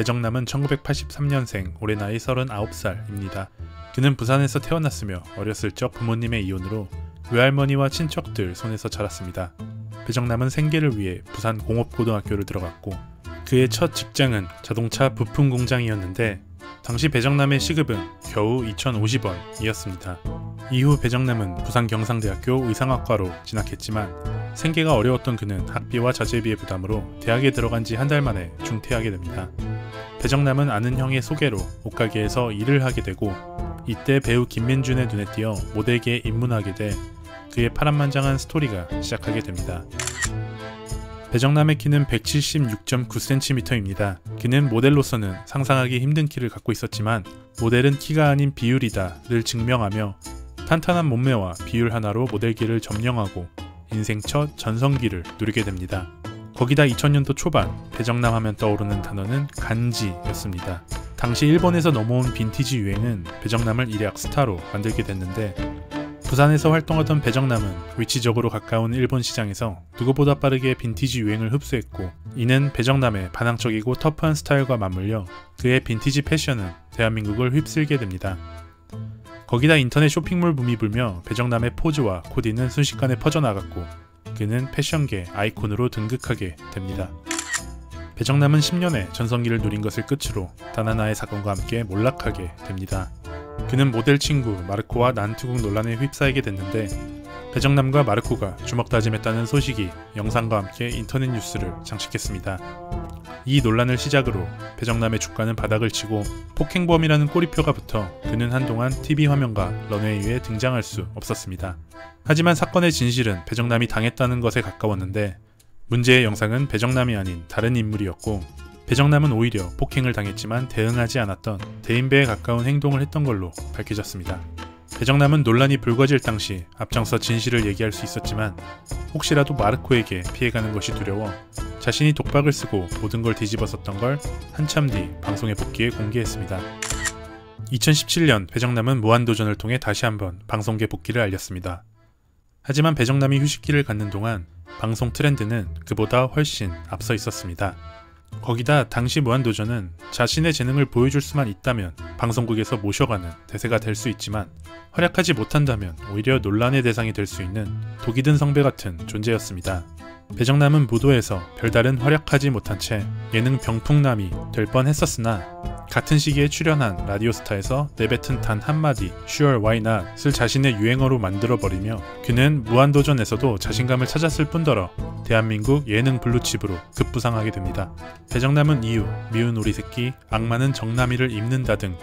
배정남은 1983년생, 올해 나이 39살입니다. 그는 부산에서 태어났으며 어렸을 적 부모님의 이혼으로 외할머니와 친척들 손에서 자랐습니다. 배정남은 생계를 위해 부산 공업고등학교를 들어갔고 그의 첫 직장은 자동차 부품 공장이었는데 당시 배정남의 시급은 겨우 2,050원이었습니다. 이후 배정남은 부산 경상대학교 의상학과로 진학했지만 생계가 어려웠던 그는 학비와 자재비의 부담으로 대학에 들어간 지 한 달 만에 중퇴하게 됩니다. 배정남은 아는 형의 소개로 옷가게에서 일을 하게 되고 이때 배우 김민준의 눈에 띄어 모델계에 입문하게 돼 그의 파란만장한 스토리가 시작하게 됩니다. 배정남의 키는 176.9cm입니다. 그는 모델로서는 상상하기 힘든 키를 갖고 있었지만 모델은 키가 아닌 비율이다를 증명하며 탄탄한 몸매와 비율 하나로 모델기를 점령하고 인생 첫 전성기를 누리게 됩니다. 거기다 2000년도 초반 배정남 하면 떠오르는 단어는 간지였습니다. 당시 일본에서 넘어온 빈티지 유행은 배정남을 일약 스타로 만들게 됐는데 부산에서 활동하던 배정남은 위치적으로 가까운 일본 시장에서 누구보다 빠르게 빈티지 유행을 흡수했고 이는 배정남의 반항적이고 터프한 스타일과 맞물려 그의 빈티지 패션은 대한민국을 휩쓸게 됩니다. 거기다 인터넷 쇼핑몰 붐이 불며 배정남의 포즈와 코디는 순식간에 퍼져나갔고 그는 패션계 아이콘으로 등극하게 됩니다. 배정남은 10년의 전성기를 누린 것을 끝으로 단 하나의 사건과 함께 몰락하게 됩니다. 그는 모델 친구 마르코와 난투국 논란에 휩싸이게 됐는데 배정남과 마르코가 주먹다짐했다는 소식이 영상과 함께 인터넷 뉴스를 장식했습니다. 이 논란을 시작으로 배정남의 주가는 바닥을 치고 폭행범이라는 꼬리표가 붙어 그는 한동안 TV 화면과 런웨이 위에 등장할 수 없었습니다. 하지만 사건의 진실은 배정남이 당했다는 것에 가까웠는데 문제의 영상은 배정남이 아닌 다른 인물이었고 배정남은 오히려 폭행을 당했지만 대응하지 않았던 대인배에 가까운 행동을 했던 걸로 밝혀졌습니다. 배정남은 논란이 불거질 당시 앞장서 진실을 얘기할 수 있었지만 혹시라도 마르코에게 피해가는 것이 두려워 자신이 독박을 쓰고 모든 걸 뒤집어섰던 걸 한참 뒤 방송에 복귀해 공개했습니다. 2017년 배정남은 무한도전을 통해 다시 한번 방송계 복귀를 알렸습니다. 하지만 배정남이 휴식기를 갖는 동안 방송 트렌드는 그보다 훨씬 앞서 있었습니다. 거기다 당시 무한도전은 자신의 재능을 보여줄 수만 있다면 방송국에서 모셔가는 대세가 될 수 있지만 활약하지 못한다면 오히려 논란의 대상이 될 수 있는 독이 든 성배 같은 존재였습니다. 배정남은 무도에서 별다른 활약하지 못한 채 예능 병풍남이 될 뻔했었으나 같은 시기에 출연한 라디오스타에서 내뱉은 단 한마디 Sure Why Not을 자신의 유행어로 만들어버리며 그는 무한도전에서도 자신감을 찾았을 뿐더러 대한민국 예능 블루칩으로 급부상하게 됩니다. 배정남은 이후 미운 우리 새끼, 악마는 정남이를 입는다 등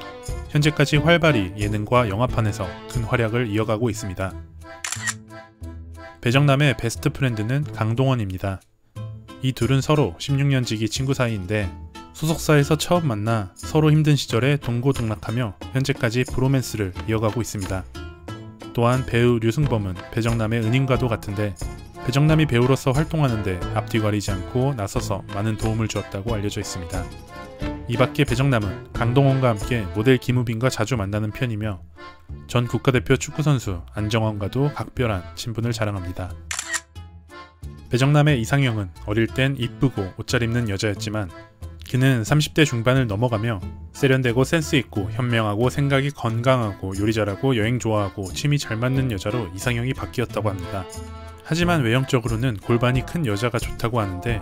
현재까지 활발히 예능과 영화판에서 큰 활약을 이어가고 있습니다. 배정남의 best friend는 강동원입니다. 이 둘은 서로 16년 지기 친구 사이인데 소속사에서 처음 만나 서로 힘든 시절에 동고동락하며 현재까지 브로맨스를 이어가고 있습니다. 또한 배우 류승범은 배정남의 은인과도 같은데 배정남이 배우로서 활동하는데 앞뒤 가리지 않고 나서서 많은 도움을 주었다고 알려져 있습니다. 이 밖에 배정남은 강동원과 함께 모델 김우빈과 자주 만나는 편이며 전 국가대표 축구선수 안정원과도 각별한 친분을 자랑합니다. 배정남의 이상형은 어릴 땐 이쁘고 옷 잘 입는 여자였지만 그는 30대 중반을 넘어가며 세련되고 센스있고 현명하고 생각이 건강하고 요리 잘하고 여행 좋아하고 취미 잘 맞는 여자로 이상형이 바뀌었다고 합니다. 하지만 외형적으로는 골반이 큰 여자가 좋다고 하는데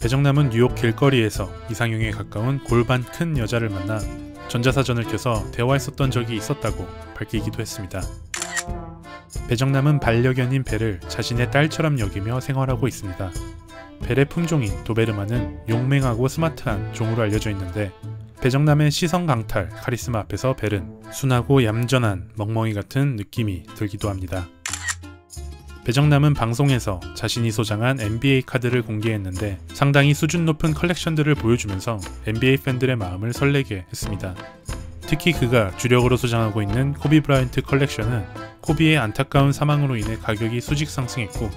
배정남은 뉴욕 길거리에서 이상형에 가까운 골반 큰 여자를 만나 전자사전을 켜서 대화했었던 적이 있었다고 밝히기도 했습니다. 배정남은 반려견인 벨을 자신의 딸처럼 여기며 생활하고 있습니다. 벨의 품종인 도베르만은 용맹하고 스마트한 종으로 알려져 있는데 배정남의 시선 강탈 카리스마 앞에서 벨은 순하고 얌전한 멍멍이 같은 느낌이 들기도 합니다. 배정남은 방송에서 자신이 소장한 NBA 카드를 공개했는데 상당히 수준 높은 컬렉션들을 보여주면서 NBA 팬들의 마음을 설레게 했습니다. 특히 그가 주력으로 소장하고 있는 코비 브라이언트 컬렉션은 코비의 안타까운 사망으로 인해 가격이 수직 상승했고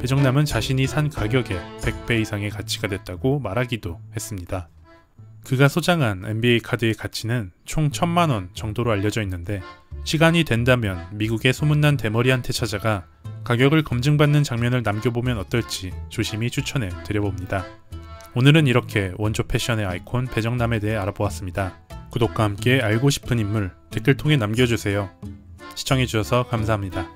배정남은 자신이 산 가격의 100배 이상의 가치가 됐다고 말하기도 했습니다. 그가 소장한 NBA 카드의 가치는 총 1000만원 정도로 알려져 있는데 시간이 된다면 미국의 소문난 대머리한테 찾아가 가격을 검증받는 장면을 남겨보면 어떨지 조심히 추천해 드려봅니다. 오늘은 이렇게 원조 패션의 아이콘 배정남에 대해 알아보았습니다. 구독과 함께 알고 싶은 인물 댓글 통해 남겨주세요. 시청해주셔서 감사합니다.